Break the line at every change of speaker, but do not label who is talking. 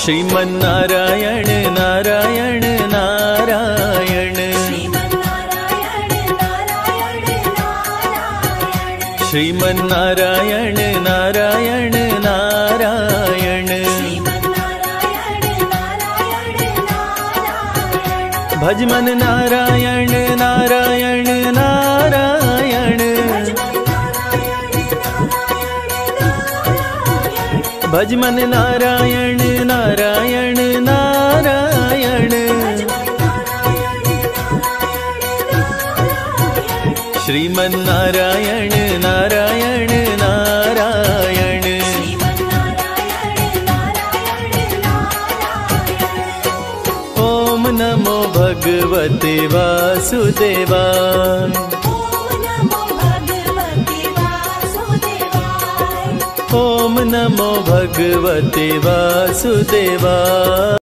श्रीमन्नारायण नारायण नारायण।
श्रीमन्नारायण नारायण नारायण। भजमन नारायण नारायण भजमन नारायण नारायण नारायण श्रीमन्नारायण नारायण नारायण ॐ नमो भगवते वासुदेवा ॐ नमो भगवते वासुदेवा